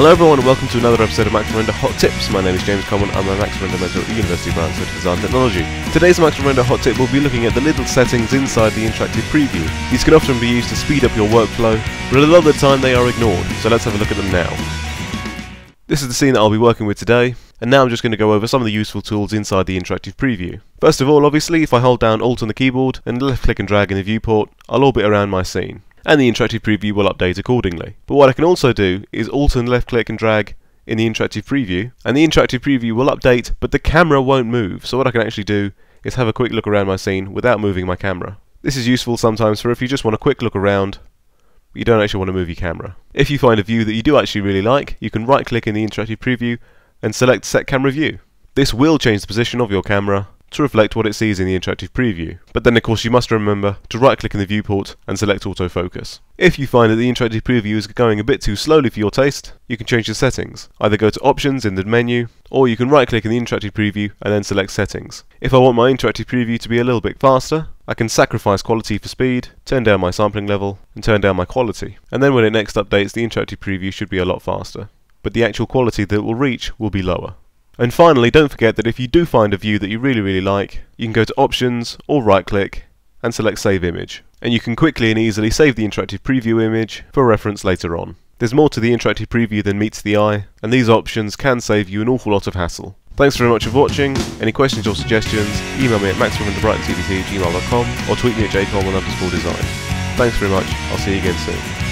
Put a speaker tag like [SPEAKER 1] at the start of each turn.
[SPEAKER 1] Hello everyone and welcome to another episode of Maxwell Render Hot Tips. My name is James Coleman, I'm a Maxwell Render mentor at the University of Brighton Centre Design Technology. Today's Maxwell Render Hot Tip will be looking at the little settings inside the interactive preview. These can often be used to speed up your workflow, but a lot of the time they are ignored, so let's have a look at them now. This is the scene that I'll be working with today, and now I'm just going to go over some of the useful tools inside the interactive preview. First of all, obviously, if I hold down Alt on the keyboard and left click and drag in the viewport, I'll orbit around my scene and the interactive preview will update accordingly. But what I can also do is alt and left click and drag in the interactive preview, and the interactive preview will update, but the camera won't move. So what I can actually do is have a quick look around my scene without moving my camera. This is useful sometimes for if you just want a quick look around, but you don't actually want to move your camera. If you find a view that you do actually really like, you can right click in the interactive preview and select set camera view. This will change the position of your camera to reflect what it sees in the interactive preview. But then of course you must remember to right click in the viewport and select autofocus. If you find that the interactive preview is going a bit too slowly for your taste, you can change the settings. Either go to options in the menu, or you can right click in the interactive preview and then select settings. If I want my interactive preview to be a little bit faster, I can sacrifice quality for speed, turn down my sampling level, and turn down my quality. And then when it next updates, the interactive preview should be a lot faster. But the actual quality that it will reach will be lower. And finally, don't forget that if you do find a view that you really, really like, you can go to Options or right click and select Save Image. And you can quickly and easily save the interactive preview image for reference later on. There's more to the interactive preview than meets the eye, and these options can save you an awful lot of hassle. Thanks very much for watching. Any questions or suggestions, email me at maxwellrenderbrightoncdt@gmail.com or tweet me at jcoleman underscore design. Thanks very much. I'll see you again soon.